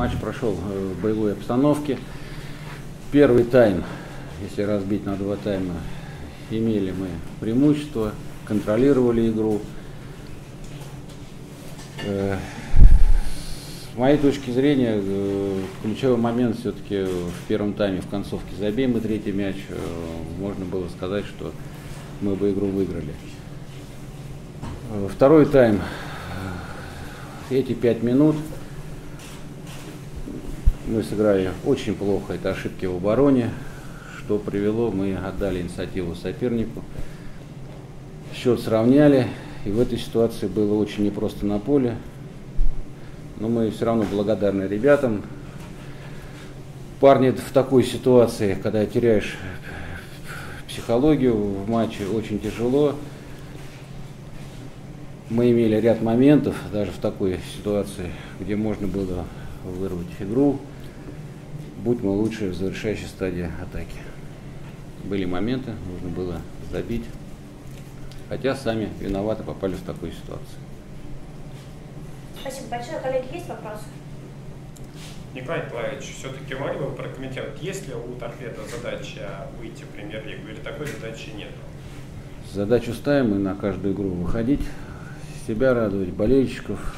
Матч прошел э, в боевой обстановке. Первый тайм, если разбить на два тайма, имели мы преимущество, контролировали игру. Э, с моей точки зрения, э, ключевой момент все-таки в первом тайме, в концовке забей мы третий мяч, можно было сказать, что мы бы игру выиграли. Второй тайм, эти пять минут – мы сыграли очень плохо, это ошибки в обороне, что привело, мы отдали инициативу сопернику. Счет сравняли, и в этой ситуации было очень непросто на поле. Но мы все равно благодарны ребятам. Парни в такой ситуации, когда теряешь психологию в матче, очень тяжело. Мы имели ряд моментов, даже в такой ситуации, где можно было вырвать игру будь мы лучше в завершающей стадии атаки. Были моменты, нужно было забить, хотя сами виноваты попали в такую ситуацию. Спасибо большое. Коллеги, есть вопросы? Николай Николаевич, все-таки могли бы прокомментировать, есть ли у торпеда задача выйти в премьер-лигу или такой задачи нет? Задачу ставим мы на каждую игру выходить, себя радовать, болельщиков.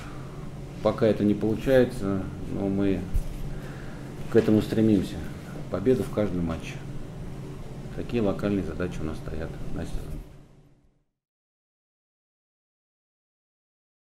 Пока это не получается, но мы к этому стремимся. Победа в каждом матче. Такие локальные задачи у нас стоят. Настя.